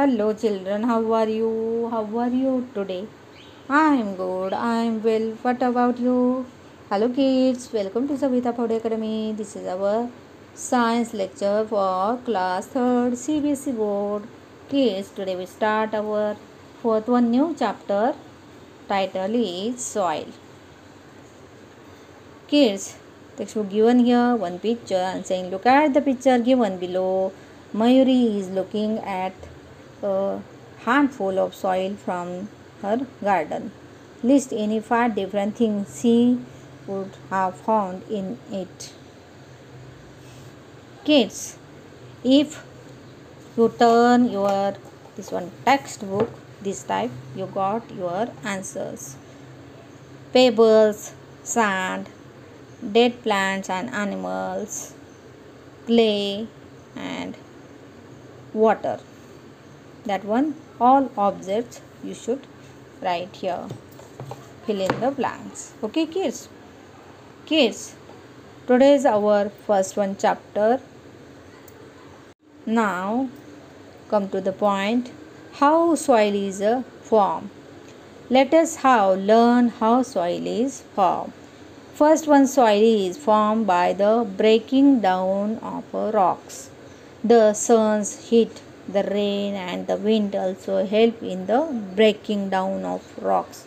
Hello, children. How are you? How are you today? I am good. I am well. What about you? Hello, kids. Welcome to Savita Phawade Academy. This is our science lecture for class 3rd CBSE board. Kids, today we start our fourth one new chapter. Title is Soil. Kids, textbook given here one picture and saying look at the picture given below. Mayuri is looking at a handful of soil from her garden. List any five different things she would have found in it. Kids, if you turn your this one textbook this type, you got your answers. Pebbles, sand, dead plants and animals, clay, and water that one all objects you should write here. Fill in the blanks. Okay kids? Kids today is our first one chapter. Now come to the point. How soil is uh, a form let us how learn how soil is formed. First one soil is formed by the breaking down of rocks. The sun's heat the rain and the wind also help in the breaking down of rocks.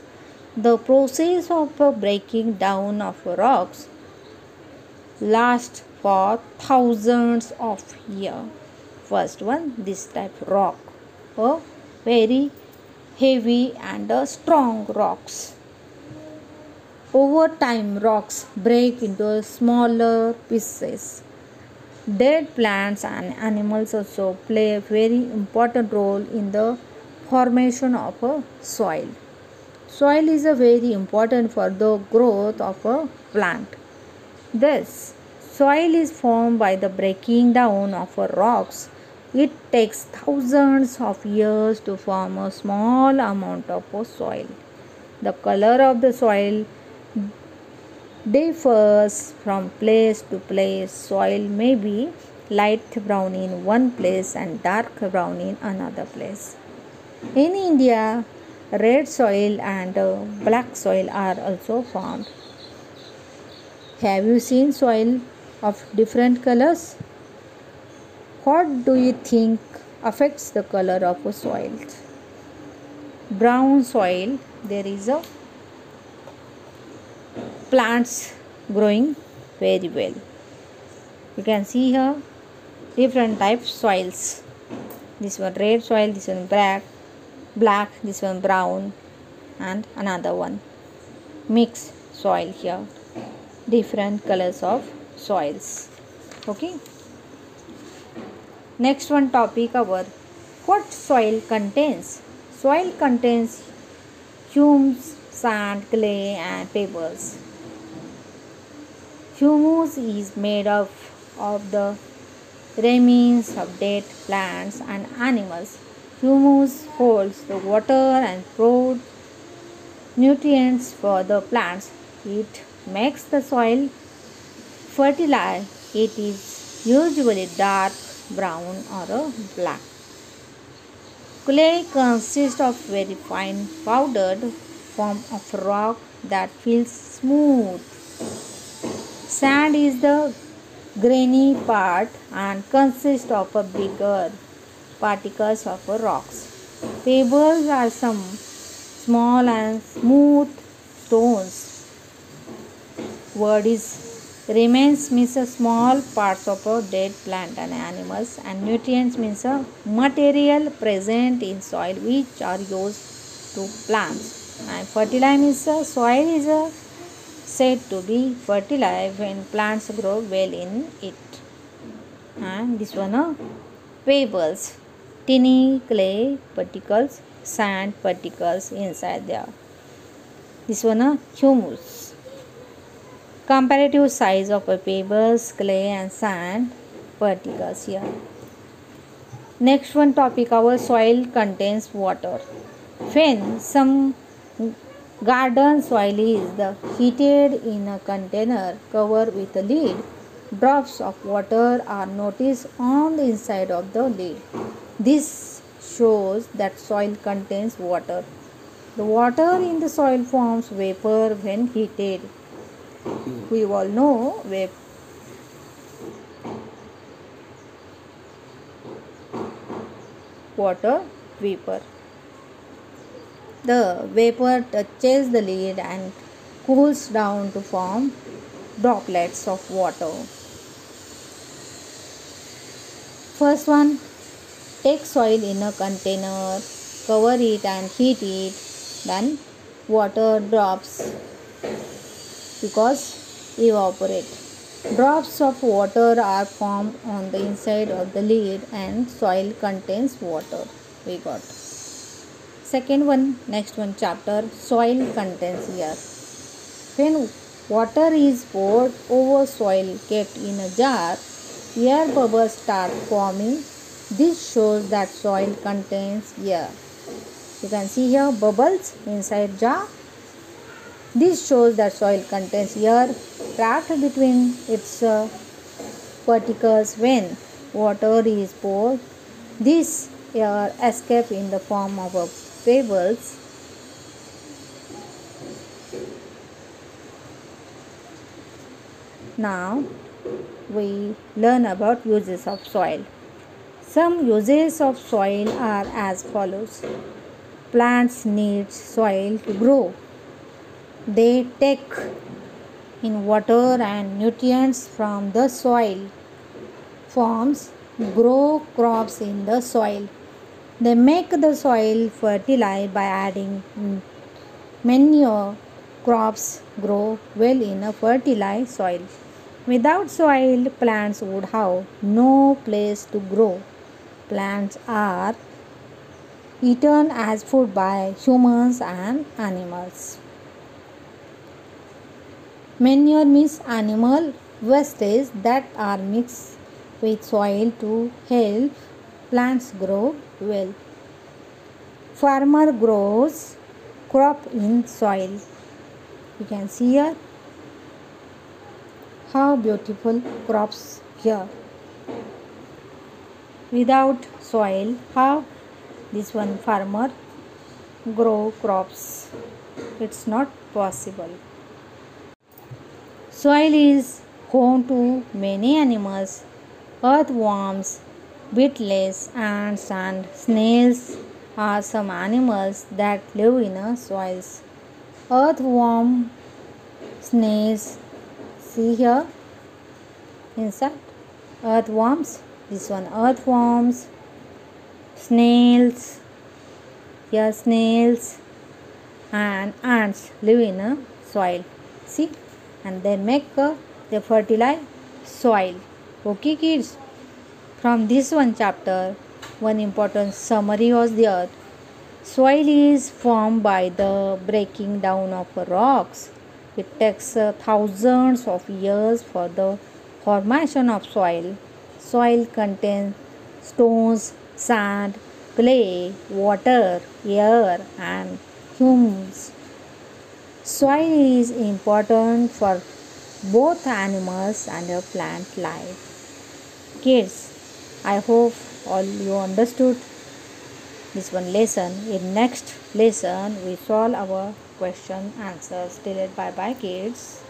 The process of breaking down of rocks lasts for thousands of years. First one, this type rock, a very heavy and strong rocks. Over time, rocks break into smaller pieces Dead plants and animals also play a very important role in the formation of a soil. Soil is a very important for the growth of a plant. Thus, soil is formed by the breaking down of rocks. It takes thousands of years to form a small amount of soil. The color of the soil differs from place to place. Soil may be light brown in one place and dark brown in another place. In India, red soil and uh, black soil are also found. Have you seen soil of different colors? What do you think affects the color of a soil? Brown soil, there is a plants growing very well. You can see here different types soils. This one red soil this one black black this one brown and another one. Mixed soil here. Different colors of soils. Okay? Next one topic our what soil contains. Soil contains humus sand clay and pebbles Humus is made up of the remains of dead plants and animals. Humus holds the water and provides nutrients for the plants. It makes the soil fertile. It is usually dark brown or black. Clay consists of very fine powdered form of rock that feels smooth Sand is the grainy part and consists of a bigger particles of rocks. Pebbles are some small and smooth stones. Word is remains means a small parts of a dead plant and animals and nutrients means a material present in soil which are used to plants and fertilizer means a soil is a said to be fertile when plants grow well in it. And this one uh, pebbles, tiny clay particles, sand particles inside there. This one uh, humus. Comparative size of a pebbles, clay and sand particles here. Next one topic our soil contains water. When some Garden soil is the heated in a container covered with a lid. Drops of water are noticed on the inside of the lid. This shows that soil contains water. The water in the soil forms vapor when heated. We all know vapor. Water vapor. The vapor touches the lid and cools down to form droplets of water. First one, take soil in a container, cover it and heat it, then water drops because evaporate. Drops of water are formed on the inside of the lid and soil contains water. We got second one next one chapter soil contents here. When water is poured over soil kept in a jar. Air bubbles start forming. This shows that soil contains air. You can see here bubbles inside jar. This shows that soil contains air trapped between its uh, particles when water is poured. This air escape in the form of a fables now we learn about uses of soil. Some uses of soil are as follows. Plants need soil to grow. They take in water and nutrients from the soil. Forms grow crops in the soil they make the soil fertile by adding manure. Crops grow well in a fertile soil. Without soil, plants would have no place to grow. Plants are eaten as food by humans and animals. Manure means animal wastes that are mixed with soil to help plants grow well. Farmer grows crop in soil. You can see here how beautiful crops here. Without soil, how this one farmer grow crops? It's not possible. Soil is home to many animals, earthworms, Beetles, ants, and snails are some animals that live in a soils. Earthworm, snails, see here inside earthworms. This one earthworms, snails, here snails, and ants live in a soil. See, and they make a they fertilize soil. Okay, kids. From this one chapter, one important summary was there. Soil is formed by the breaking down of rocks. It takes uh, thousands of years for the formation of soil. Soil contains stones, sand, clay, water, air, and humus. Soil is important for both animals and plant life. Kids, I hope all you understood this one lesson. In next lesson, we solve our question answers. Till it bye bye kids.